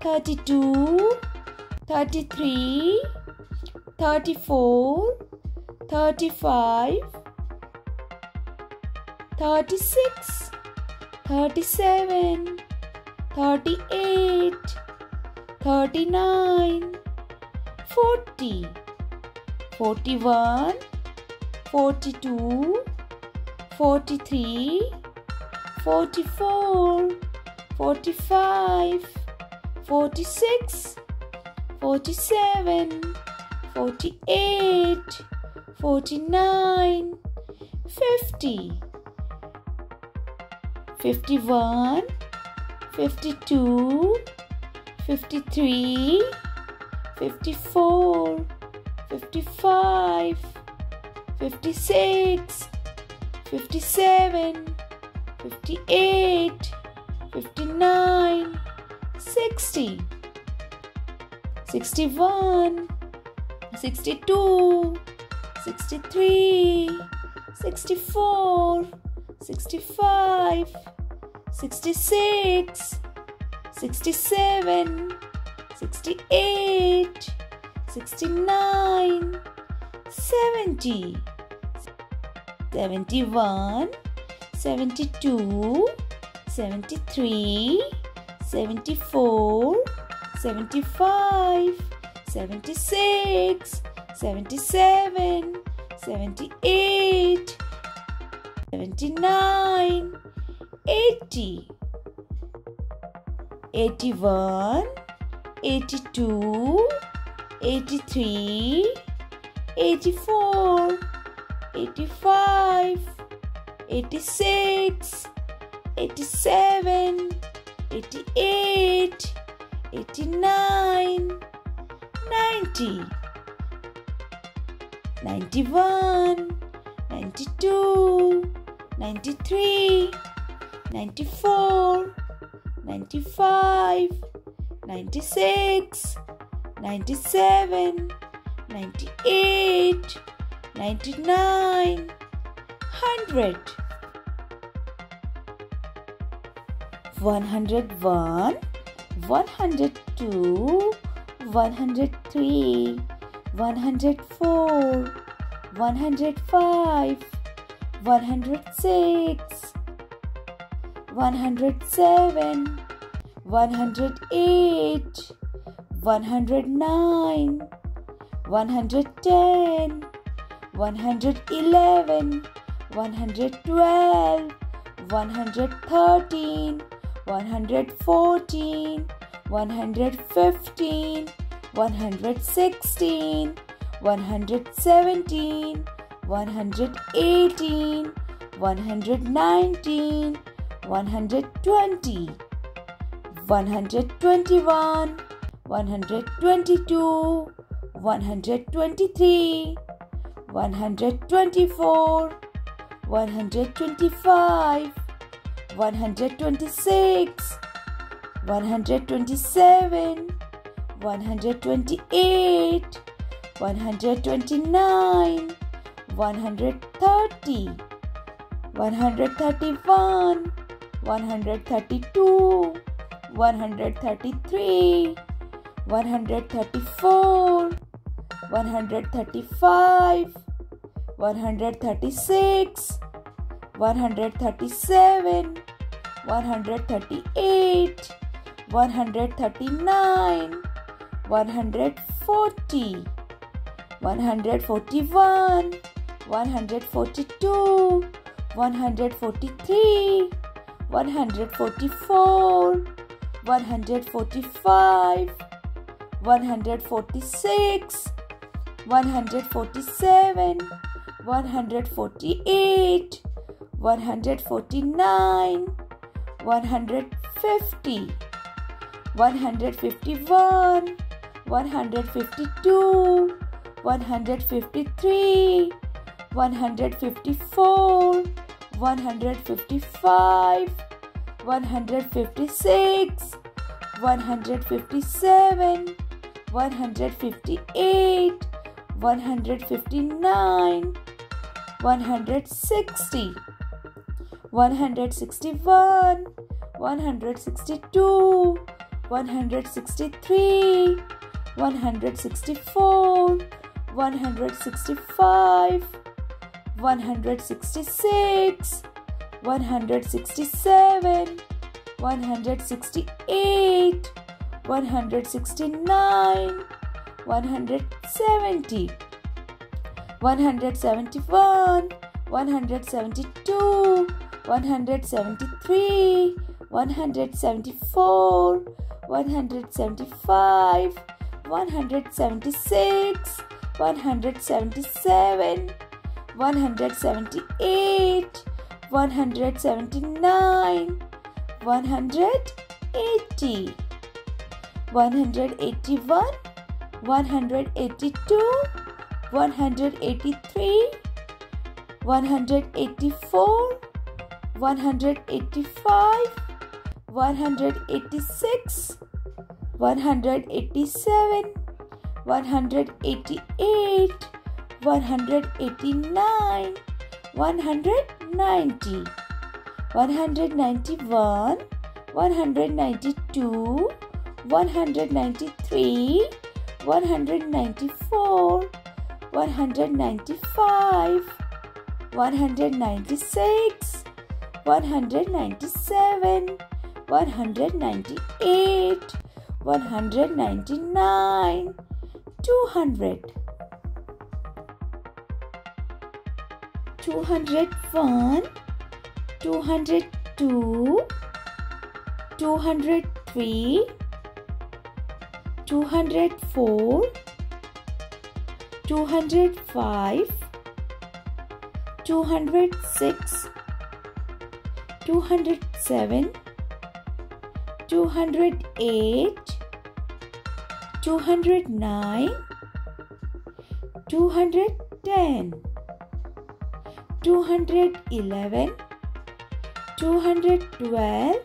thirty-two, thirty-three, thirty-four, thirty-five, thirty-six, thirty-seven, thirty-eight, thirty-nine, forty, forty-one, forty-two, forty-three, forty-four, forty-five, forty-six, forty-seven, forty-eight, forty-nine, fifty, fifty-one, fifty-two, fifty-three, fifty-four, fifty-five, fifty-six, fifty-seven, fifty-eight, fifty-nine, sixty, sixty-one, sixty-two, sixty-three, sixty-four, sixty-five, sixty-six, sixty-seven, sixty-eight, sixty-nine, seventy, seventy-one, seventy-two, seventy-three, seventy-four, seventy-five, seventy-six, seventy-seven, seventy-eight, seventy-nine, eighty, eighty-one, eighty-two, eighty-three, eighty-four, eighty-five, eighty-six, eighty-seven, eighty-eight, eighty-nine, ninety, ninety-one, ninety-two, ninety-three, ninety-four, ninety-five, ninety-six, ninety-seven, ninety-eight, ninety-nine, hundred. One hundred one, one hundred two, one hundred three, one hundred four, one hundred five, one hundred six, one hundred seven, one hundred eight, one hundred nine, one hundred ten, one hundred eleven, one hundred twelve, one hundred. One hundred one, one hundred two, one hundred three, one hundred four, one hundred five, one hundred six, one hundred seven, one hundred eight, one hundred nine, one hundred ten, one hundred eleven. 112, 113, 114, 115, 116, 117, 118, 119, 120, 121, 122, 123, 124, hundred thirty-one, one hundred thirty-two, one hundred thirty-three, one hundred thirty-four, one hundred thirty-five, one hundred thirty-six, one hundred thirty-seven, 138 139 140 141 142 143 144 145 146 147 148 149 150 151 152 153 154 155 156 157 158 159 160 161 162 163 164 165 166 167 168 169 170 171 172 173 174 175 176 177 178 179 180 181 182 183 184 185 186 187 188 189 190 191 192 193 194 195 196 197 198 199 200 201 202 203 204 205 206 207 208 209 210 211 212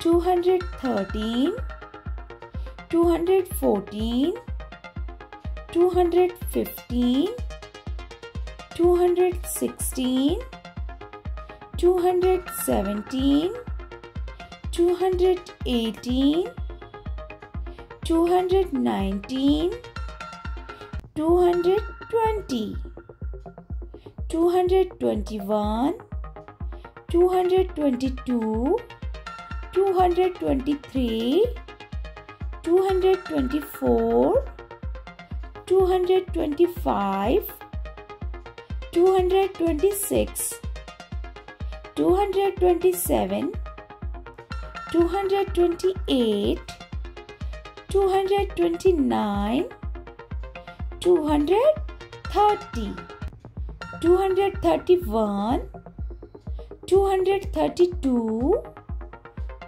213 214 215 216 217 218 219 220 221 222 223 224 225 226 227 228 229 230 231 232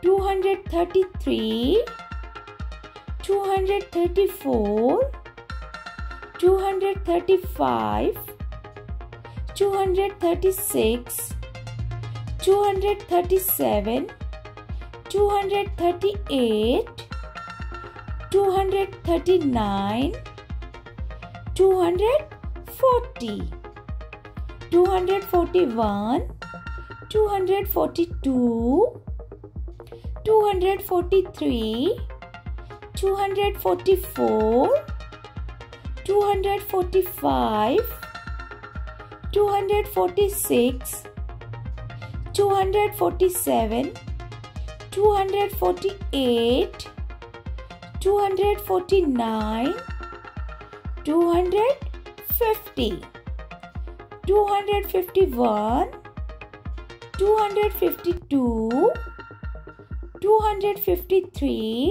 233 234 235 236 237 238 239 240 241 242 243 244 245 246 247 248 249 250 251 252 253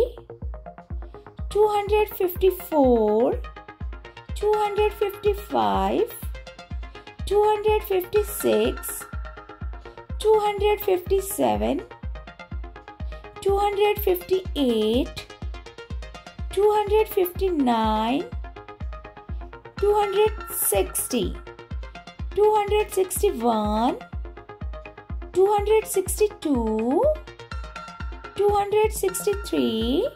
254 255 256 257 258 259 260 261 262 263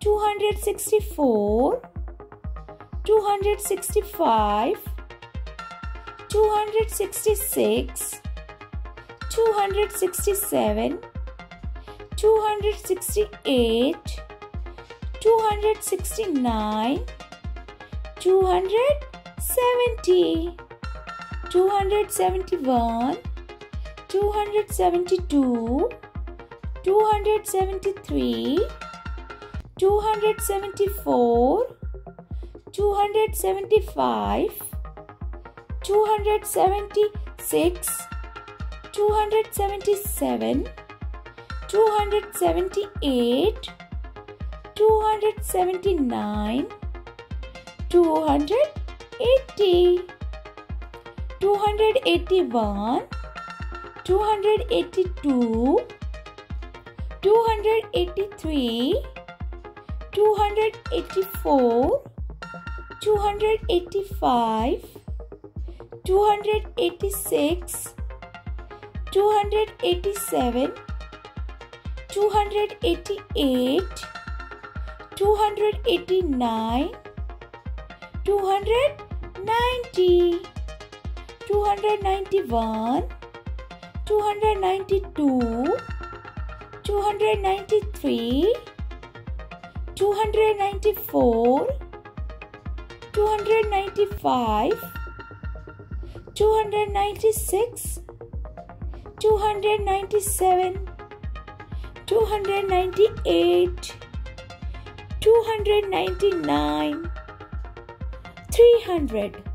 264 265 266 267 268 269 270 271 272 273 274 275 276 277 278 279 280 281 282 283 284 285 286 287 288 289 290 291 292 293 294 295 296 297 298 299 300